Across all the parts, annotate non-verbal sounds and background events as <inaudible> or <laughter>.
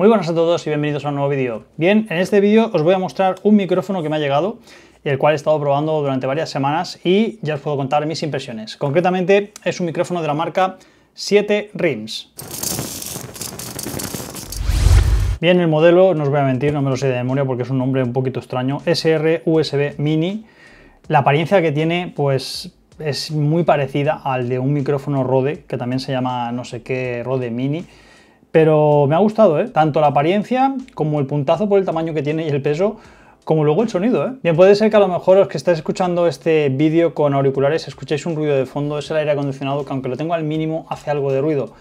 Muy buenas a todos y bienvenidos a un nuevo vídeo. Bien, en este vídeo os voy a mostrar un micrófono que me ha llegado el cual he estado probando durante varias semanas y ya os puedo contar mis impresiones. Concretamente es un micrófono de la marca 7 Rims. Bien, el modelo, no os voy a mentir, no me lo sé de memoria porque es un nombre un poquito extraño, SR USB Mini. La apariencia que tiene, pues es muy parecida al de un micrófono Rode, que también se llama no sé qué Rode Mini. Pero me ha gustado, ¿eh? tanto la apariencia como el puntazo por el tamaño que tiene y el peso, como luego el sonido. ¿eh? Bien, puede ser que a lo mejor los que estáis escuchando este vídeo con auriculares escuchéis un ruido de fondo, es el aire acondicionado que aunque lo tengo al mínimo hace algo de ruido.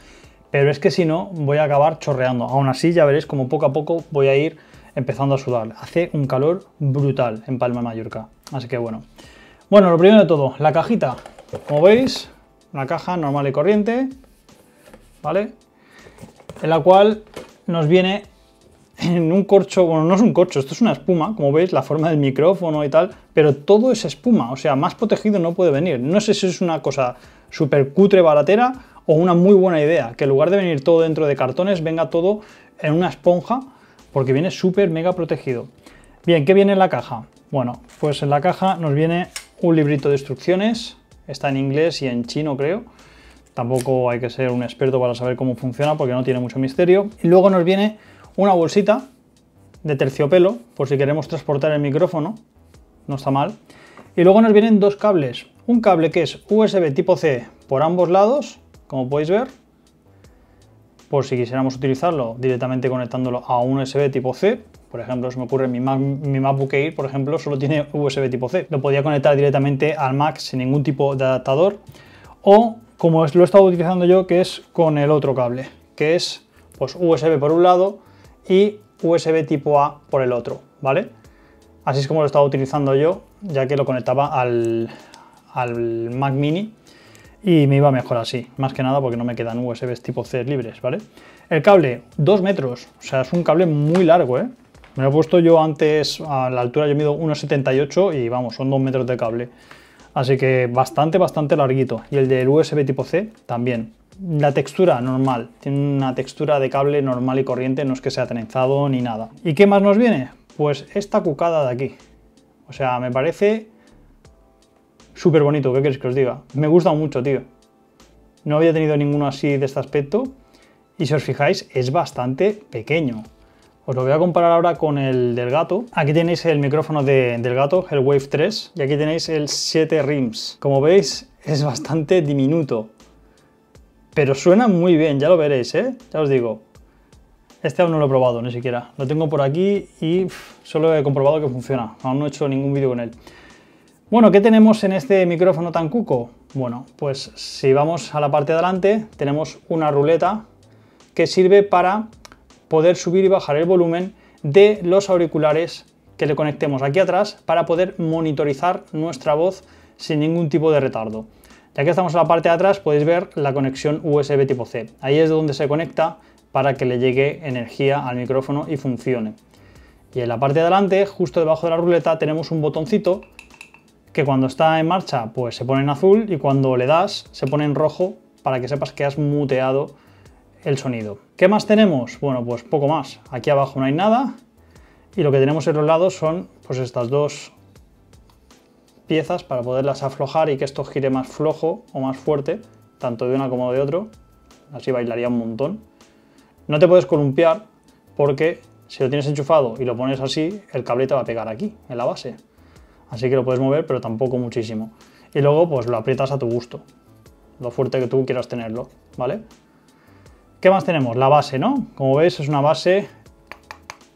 Pero es que si no, voy a acabar chorreando. Aún así, ya veréis como poco a poco voy a ir empezando a sudar. Hace un calor brutal en Palma de Mallorca. Así que bueno. Bueno, lo primero de todo, la cajita. Como veis, una caja normal y corriente, ¿vale? En la cual nos viene en un corcho, bueno, no es un corcho, esto es una espuma, como veis, la forma del micrófono y tal, pero todo es espuma, o sea, más protegido no puede venir. No sé si es una cosa súper cutre, baratera o una muy buena idea, que en lugar de venir todo dentro de cartones, venga todo en una esponja, porque viene súper mega protegido. Bien, ¿qué viene en la caja? Bueno, pues en la caja nos viene un librito de instrucciones, está en inglés y en chino creo, tampoco hay que ser un experto para saber cómo funciona porque no tiene mucho misterio. Y luego nos viene una bolsita de terciopelo, por si queremos transportar el micrófono, no está mal. Y luego nos vienen dos cables, un cable que es USB tipo C por ambos lados, como podéis ver, por si quisiéramos utilizarlo directamente conectándolo a un USB tipo C, por ejemplo, se me ocurre mi, mi MacBook Air, por ejemplo, solo tiene USB tipo C. Lo podía conectar directamente al Mac sin ningún tipo de adaptador. O como lo he estado utilizando yo, que es con el otro cable, que es pues, USB por un lado y USB tipo A por el otro, ¿vale? Así es como lo he estado utilizando yo, ya que lo conectaba al, al Mac Mini y me iba mejor así, más que nada porque no me quedan USBs tipo C libres, ¿vale? El cable, 2 metros, o sea, es un cable muy largo, ¿eh? Me lo he puesto yo antes, a la altura yo mido 1,78 y vamos, son 2 metros de cable. Así que bastante, bastante larguito. Y el del USB tipo C también. La textura normal, tiene una textura de cable normal y corriente, no es que sea trenzado ni nada. ¿Y qué más nos viene? Pues esta cucada de aquí. O sea, me parece súper bonito, ¿qué queréis que os diga? Me gusta mucho, tío. No había tenido ninguno así de este aspecto. Y si os fijáis, es bastante pequeño. Os lo voy a comparar ahora con el del gato. Aquí tenéis el micrófono del gato, el Wave 3, y aquí tenéis el 7 Rims. Como veis, es bastante diminuto. Pero suena muy bien, ya lo veréis, ¿eh? Ya os digo. Este aún no lo he probado, ni siquiera. Lo tengo por aquí y solo he comprobado que funciona. Aún no he hecho ningún vídeo con él. Bueno, ¿qué tenemos en este micrófono tan cuco? Bueno, pues si vamos a la parte de adelante, tenemos una ruleta que sirve para poder subir y bajar el volumen de los auriculares que le conectemos aquí atrás para poder monitorizar nuestra voz sin ningún tipo de retardo. Ya que estamos en la parte de atrás podéis ver la conexión USB tipo C. Ahí es donde se conecta para que le llegue energía al micrófono y funcione. Y en la parte de adelante, justo debajo de la ruleta, tenemos un botoncito que cuando está en marcha pues se pone en azul y cuando le das se pone en rojo para que sepas que has muteado el sonido. ¿Qué más tenemos? Bueno, pues poco más. Aquí abajo no hay nada y lo que tenemos en los lados son pues estas dos piezas para poderlas aflojar y que esto gire más flojo o más fuerte, tanto de una como de otro. Así bailaría un montón. No te puedes columpiar porque si lo tienes enchufado y lo pones así, el cable te va a pegar aquí, en la base. Así que lo puedes mover, pero tampoco muchísimo. Y luego pues lo aprietas a tu gusto, lo fuerte que tú quieras tenerlo, ¿vale? ¿Qué más tenemos? La base, ¿no? Como veis es una base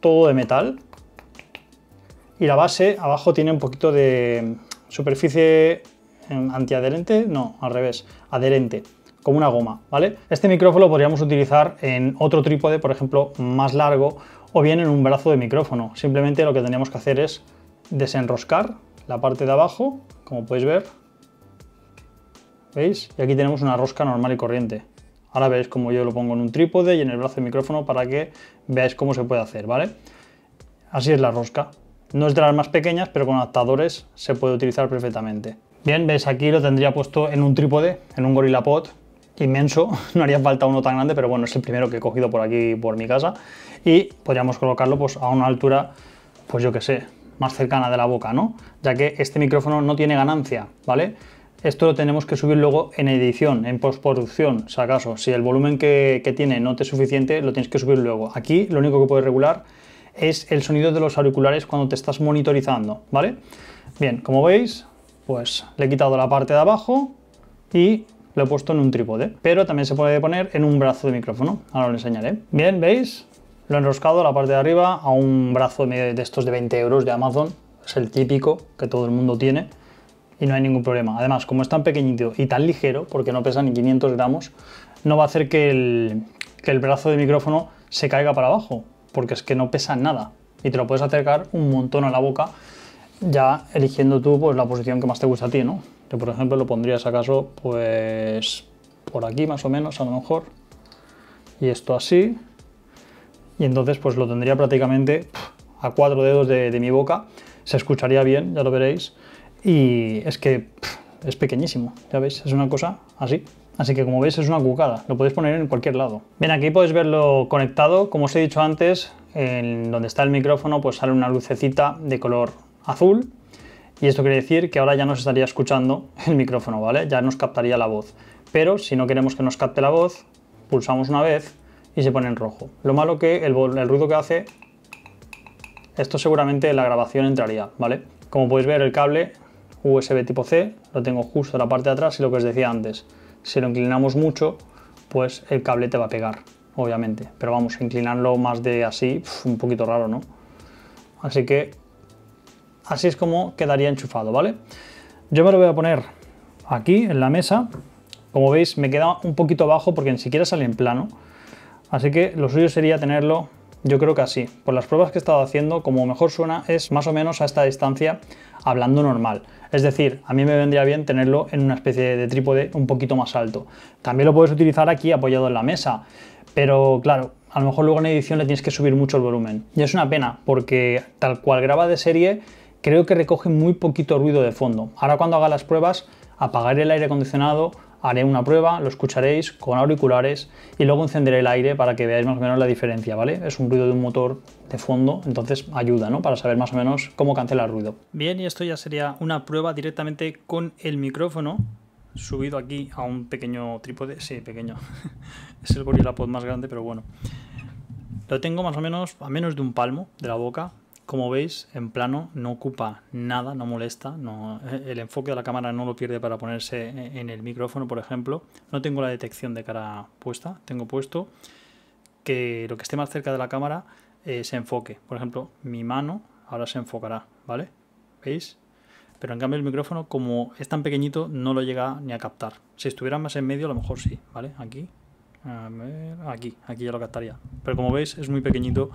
todo de metal. Y la base abajo tiene un poquito de superficie antiadherente, no, al revés, adherente, como una goma, ¿vale? Este micrófono lo podríamos utilizar en otro trípode, por ejemplo, más largo, o bien en un brazo de micrófono. Simplemente lo que tendríamos que hacer es desenroscar la parte de abajo, como podéis ver. ¿Veis? Y aquí tenemos una rosca normal y corriente. Ahora veis cómo yo lo pongo en un trípode y en el brazo de micrófono para que veáis cómo se puede hacer, ¿vale? Así es la rosca. No es de las más pequeñas, pero con adaptadores se puede utilizar perfectamente. Bien, veis aquí lo tendría puesto en un trípode, en un GorillaPod, inmenso, <laughs> no haría falta uno tan grande, pero bueno, es el primero que he cogido por aquí, por mi casa, y podríamos colocarlo pues a una altura, pues yo que sé, más cercana de la boca, ¿no? Ya que este micrófono no tiene ganancia, ¿vale? Esto lo tenemos que subir luego en edición, en postproducción, si acaso. Si el volumen que, tiene no te es suficiente, lo tienes que subir luego. Aquí lo único que puedes regular es el sonido de los auriculares cuando te estás monitorizando, ¿vale? Bien, como veis, pues le he quitado la parte de abajo y lo he puesto en un trípode, pero también se puede poner en un brazo de micrófono, ahora lo enseñaré. Bien, ¿veis? Lo he enroscado la parte de arriba a un brazo de estos de 20 euros de Amazon, es el típico que todo el mundo tiene y no hay ningún problema. Además, como es tan pequeñito y tan ligero, porque no pesa ni 500 gramos, no va a hacer que el, brazo de micrófono se caiga para abajo, porque es que no pesa nada y te lo puedes acercar un montón a la boca ya eligiendo tú pues, la posición que más te gusta a ti, ¿no? Yo, por ejemplo, lo pondrías acaso, pues, por aquí más o menos, a lo mejor. Y esto así. Y entonces, pues lo tendría prácticamente a cuatro dedos de, mi boca. Se escucharía bien, ya lo veréis. Y es que es pequeñísimo, ya veis, es una cosa así. Así que como veis es una cucada, lo podéis poner en cualquier lado. Bien, aquí podéis verlo conectado, como os he dicho antes, en donde está el micrófono pues sale una lucecita de color azul y esto quiere decir que ahora ya nos estaría escuchando el micrófono, ¿vale? Ya nos captaría la voz. Pero si no queremos que nos capte la voz, pulsamos una vez y se pone en rojo. Lo malo que el, ruido que hace, esto seguramente en la grabación entraría, ¿vale? Como podéis ver el cable USB tipo C lo tengo justo en la parte de atrás y lo que os decía antes, si lo inclinamos mucho, pues el cable te va a pegar, obviamente. Pero vamos, inclinarlo más de así, un poquito raro, ¿no? Así que Así es como quedaría enchufado, ¿vale? Yo me lo voy a poner aquí en la mesa. Como veis me queda un poquito bajo porque ni siquiera sale en plano. Así que lo suyo sería tenerlo, yo creo que así. Por las pruebas que he estado haciendo, como mejor suena es más o menos a esta distancia hablando normal. Es decir, a mí me vendría bien tenerlo en una especie de trípode un poquito más alto. También lo puedes utilizar aquí apoyado en la mesa. Pero claro, a lo mejor luego en edición le tienes que subir mucho el volumen. Y es una pena porque tal cual graba de serie creo que recoge muy poquito ruido de fondo. Ahora cuando haga las pruebas, apagaré el aire acondicionado, haré una prueba, lo escucharéis con auriculares y luego encenderé el aire para que veáis más o menos la diferencia, ¿vale? Es un ruido de un motor de fondo, entonces ayuda, ¿no? Para saber más o menos cómo cancela el ruido. Bien, y esto ya sería una prueba directamente con el micrófono subido aquí a un pequeño trípode, sí, pequeño, <laughs> es el Gorilla Pod más grande, pero bueno. Lo tengo más o menos a menos de un palmo de la boca, como veis, en plano no ocupa nada, no molesta, no, el enfoque de la cámara no lo pierde para ponerse en el micrófono, por ejemplo. No tengo la detección de cara puesta, tengo puesto que lo que esté más cerca de la cámara eh, se enfoque. Por ejemplo, mi mano ahora se enfocará, ¿vale? ¿Veis? Pero en cambio el micrófono, como es tan pequeñito, no lo llega ni a captar. Si estuviera más en medio, a lo mejor sí, ¿vale? Aquí, aquí, aquí ya lo captaría. Pero como veis, es muy pequeñito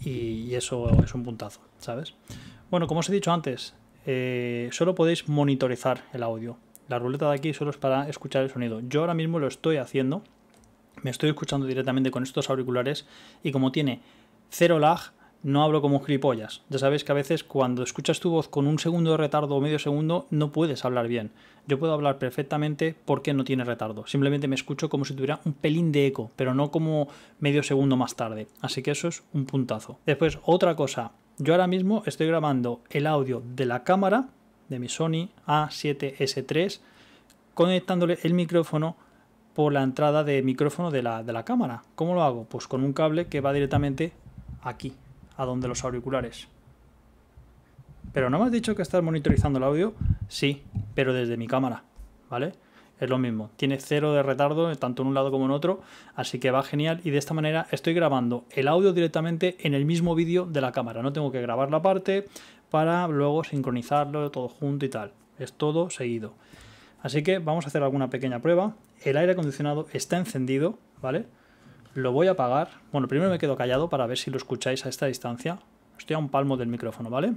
y, eso es un puntazo, ¿sabes? Bueno, como os he dicho antes, eh, solo podéis monitorizar el audio. La ruleta de aquí solo es para escuchar el sonido. Yo ahora mismo lo estoy haciendo, me estoy escuchando directamente con estos auriculares y como tiene cero lag, no hablo como gilipollas. Ya sabéis que a veces cuando escuchas tu voz con un segundo de retardo o medio segundo no puedes hablar bien. Yo puedo hablar perfectamente porque no tiene retardo. Simplemente me escucho como si tuviera un pelín de eco, pero no como medio segundo más tarde. Así que eso es un puntazo. Después, otra cosa. Yo ahora mismo estoy grabando el audio de la cámara de mi Sony A7S3 conectándole el micrófono por la entrada de micrófono de la, de la cámara. ¿Cómo lo hago? Pues con un cable que va directamente aquí, a donde los auriculares. Pero no me has dicho que estás monitorizando el audio, sí, pero desde mi cámara, ¿vale? Es lo mismo, tiene cero de retardo tanto en un lado como en otro, así que va genial y de esta manera estoy grabando el audio directamente en el mismo vídeo de la cámara, no tengo que grabar la parte para luego sincronizarlo todo junto y tal, es todo seguido. Así que vamos a hacer alguna pequeña prueba, el aire acondicionado está encendido, ¿vale? Lo voy a apagar. Bueno, primero me quedo callado para ver si lo escucháis a esta distancia. Estoy a un palmo del micrófono, ¿vale?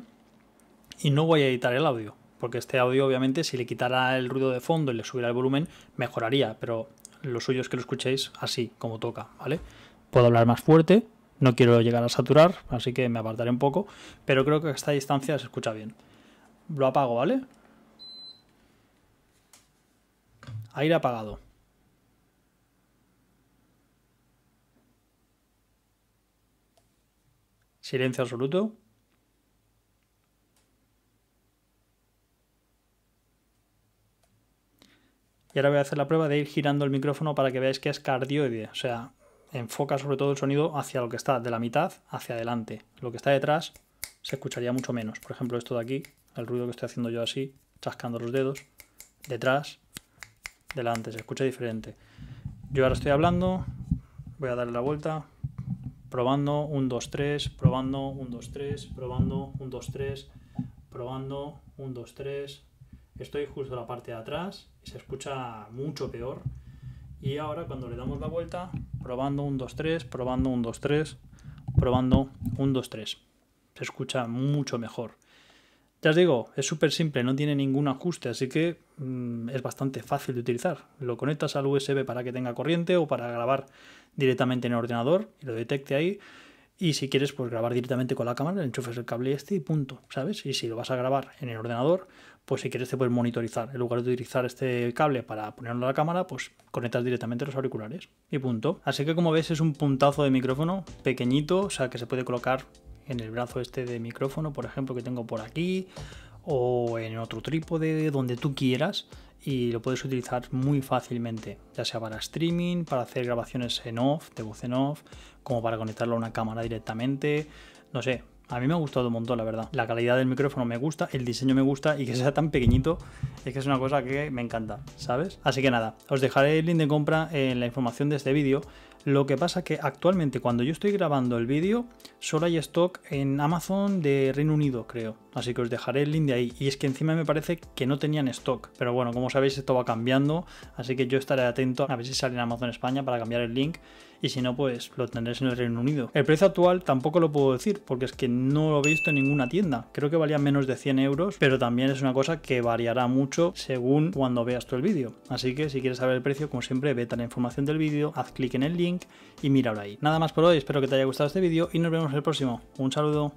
Y no voy a editar el audio, porque este audio obviamente si le quitara el ruido de fondo y le subiera el volumen, mejoraría, pero lo suyo es que lo escuchéis así, como toca, ¿vale? Puedo hablar más fuerte, no quiero llegar a saturar, así que me apartaré un poco, pero creo que a esta distancia se escucha bien. Lo apago, ¿vale? Aire apagado. Silencio absoluto. Y ahora voy a hacer la prueba de ir girando el micrófono para que veáis que es cardioide, o sea, enfoca sobre todo el sonido hacia lo que está de la mitad hacia adelante. Lo que está detrás se escucharía mucho menos. Por ejemplo, esto de aquí, el ruido que estoy haciendo yo así, chascando los dedos, detrás, delante, se escucha diferente. Yo ahora estoy hablando, voy a darle la vuelta, probando, 1, 2, 3, probando, 1, 2, 3, probando, 1, 2, 3, probando, 1, 2, 3. Estoy justo en la parte de atrás y se escucha mucho peor. Y ahora cuando le damos la vuelta, probando 1, 2, 3, probando 1, 2, 3, probando 1, 2, 3. Se escucha mucho mejor. Ya os digo, es súper simple, no tiene ningún ajuste, así que mmm, es bastante fácil de utilizar. Lo conectas al USB para que tenga corriente o para grabar directamente en el ordenador y lo detecte ahí. Y si quieres, pues grabar directamente con la cámara, enchufes el cable este y punto, ¿sabes? Y si lo vas a grabar en el ordenador, pues si quieres te puedes monitorizar. En lugar de utilizar este cable para ponerlo a la cámara, pues conectas directamente los auriculares y punto. Así que como ves es un puntazo de micrófono pequeñito, o sea que se puede colocar en el brazo este de micrófono, por ejemplo, que tengo por aquí, o en otro trípode, donde tú quieras, y lo puedes utilizar muy fácilmente, ya sea para streaming, para hacer grabaciones en off, de voz en off, como para conectarlo a una cámara directamente, no sé. A mí me ha gustado un montón, la verdad. La calidad del micrófono me gusta, el diseño me gusta y que sea tan pequeñito es que es una cosa que me encanta, ¿sabes? Así que nada, os dejaré el link de compra en la información de este vídeo. Lo que pasa que actualmente cuando yo estoy grabando el vídeo solo hay stock en Amazon de Reino Unido, creo. Así que os dejaré el link de ahí. Y es que encima me parece que no tenían stock. Pero bueno, como sabéis esto va cambiando, así que yo estaré atento a ver si sale en Amazon España para cambiar el link. Y si no, pues lo tendréis en el Reino Unido. El precio actual tampoco lo puedo decir porque es que no lo he visto en ninguna tienda. Creo que valía menos de 100 euros, pero también es una cosa que variará mucho según cuando veas tú el vídeo. Así que si quieres saber el precio, como siempre, vete a la información del vídeo, haz clic en el link y míralo ahí. Nada más por hoy, espero que te haya gustado este vídeo y nos vemos el próximo. Un saludo.